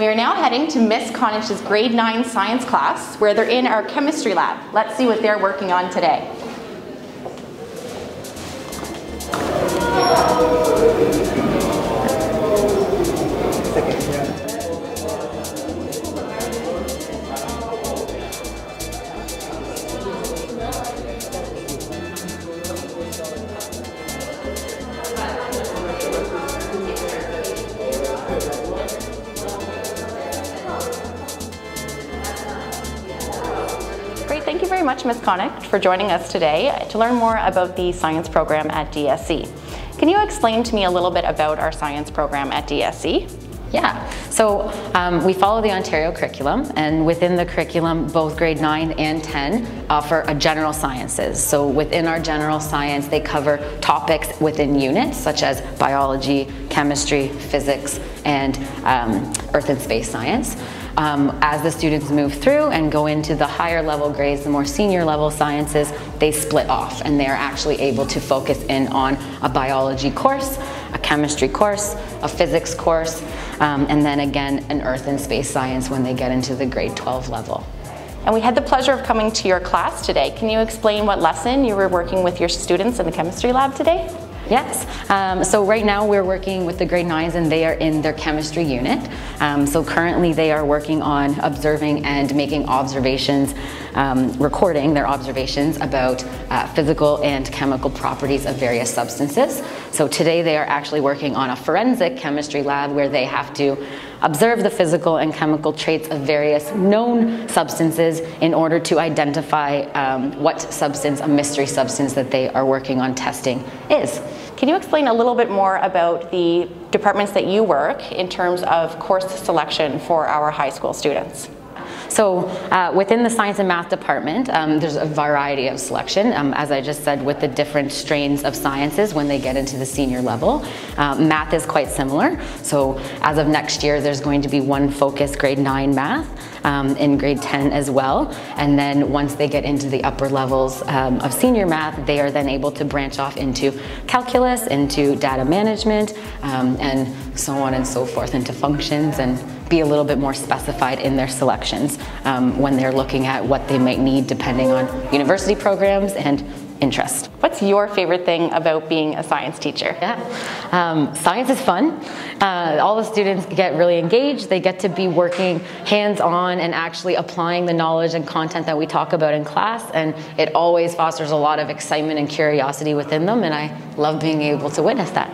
We are now heading to Miss Connach's grade 9 science class where they're in our chemistry lab. Let's see what they're working on today. Thank you very much, Ms. Connick, for joining us today to learn more about the science program at DSC. Can you explain to me a little bit about our science program at DSC? Yeah, so um, we follow the Ontario curriculum, and within the curriculum, both grade 9 and 10 offer a general sciences. So within our general science, they cover topics within units such as biology, chemistry, physics, and um, earth and space science. Um, as the students move through and go into the higher level grades, the more senior level sciences, they split off and they're actually able to focus in on a biology course, chemistry course, a physics course, um, and then again an earth and space science when they get into the grade 12 level. And we had the pleasure of coming to your class today. Can you explain what lesson you were working with your students in the chemistry lab today? Yes, um, so right now we're working with the grade 9s and they are in their chemistry unit. Um, so currently they are working on observing and making observations, um, recording their observations about uh, physical and chemical properties of various substances. So today they are actually working on a forensic chemistry lab where they have to observe the physical and chemical traits of various known substances in order to identify um, what substance, a mystery substance that they are working on testing is. Can you explain a little bit more about the departments that you work in terms of course selection for our high school students? So uh, within the science and math department, um, there's a variety of selection, um, as I just said, with the different strains of sciences when they get into the senior level. Uh, math is quite similar. So as of next year, there's going to be one focus grade nine math um, in grade 10 as well. And then once they get into the upper levels um, of senior math, they are then able to branch off into calculus, into data management, um, and so on and so forth, into functions and be a little bit more specified in their selections um, when they're looking at what they might need depending on university programs and interest. What's your favorite thing about being a science teacher? Yeah, um, science is fun. Uh, all the students get really engaged. They get to be working hands-on and actually applying the knowledge and content that we talk about in class, and it always fosters a lot of excitement and curiosity within them, and I love being able to witness that.